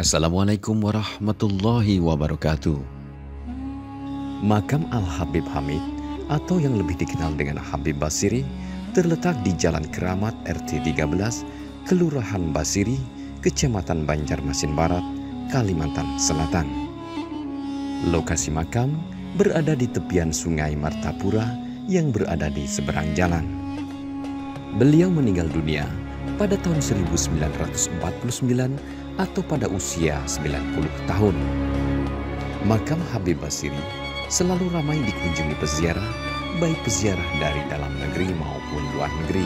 Assalamualaikum warahmatullahi wabarakatuh. Makam Al-Habib Hamid atau yang lebih dikenal dengan Habib Basiri terletak di Jalan Keramat RT 13, Kelurahan Basiri, Kecamatan Banjarmasin Barat, Kalimantan Selatan. Lokasi makam berada di tepian Sungai Martapura yang berada di seberang jalan. Beliau meninggal dunia pada tahun 1949 atau pada usia 90 tahun. Makam Habib Basiri selalu ramai dikunjungi peziarah, baik peziarah dari dalam negeri maupun luar negeri.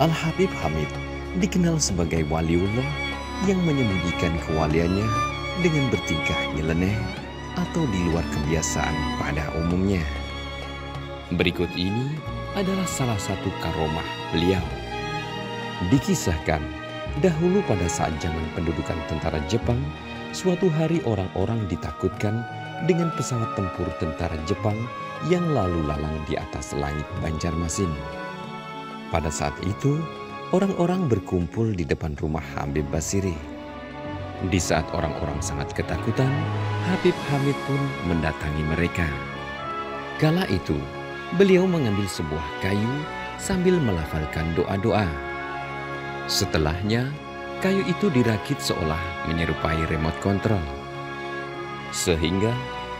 Al-Habib Hamid dikenal sebagai waliullah yang menyembunyikan kewaliannya dengan bertingkah nyeleneh atau di luar kebiasaan pada umumnya. Berikut ini adalah salah satu karomah beliau. Dikisahkan Dahulu pada saat zaman pendudukan tentara Jepang, suatu hari orang-orang ditakutkan dengan pesawat tempur tentara Jepang yang lalu lalang di atas langit Banjarmasin. Pada saat itu, orang-orang berkumpul di depan rumah Habib Basiri. Di saat orang-orang sangat ketakutan, Habib Hamid pun mendatangi mereka. Kala itu, beliau mengambil sebuah kayu sambil melafalkan doa-doa. Setelahnya, kayu itu dirakit seolah menyerupai remote control. Sehingga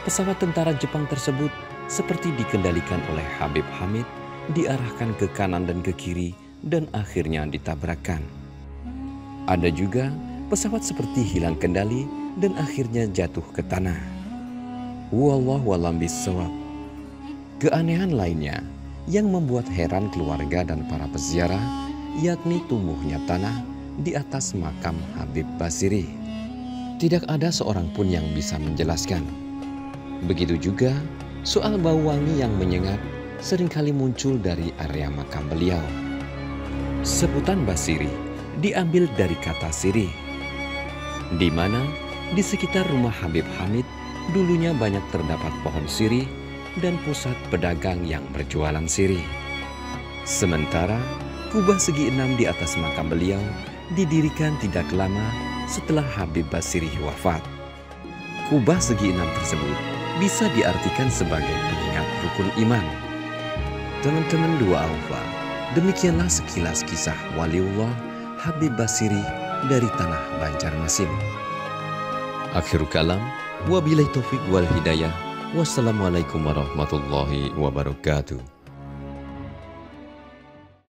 pesawat tentara Jepang tersebut seperti dikendalikan oleh Habib Hamid diarahkan ke kanan dan ke kiri dan akhirnya ditabrakkan. Ada juga pesawat seperti hilang kendali dan akhirnya jatuh ke tanah. Wallahu alam bisawab. Keanehan lainnya yang membuat heran keluarga dan para peziarah yakni tumbuhnya tanah di atas makam Habib Basiri. Tidak ada seorang pun yang bisa menjelaskan. Begitu juga soal bau wangi yang menyengat sering kali muncul dari area makam beliau. Sebutan Basiri diambil dari kata siri, di mana di sekitar rumah Habib Hamid dulunya banyak terdapat pohon siri dan pusat pedagang yang berjualan siri. Sementara Kubah segi enam di atas makam beliau didirikan tidak lama setelah Habib Basiri wafat. Kubah segi enam tersebut bisa diartikan sebagai pengingat rukun iman. Teman-teman dua alfa, demikianlah sekilas kisah waliullah Habib Basiri dari tanah Banjarmasin. Akhirul kalam, wabillahi taufik wal hidayah. Wassalamualaikum warahmatullahi wabarakatuh.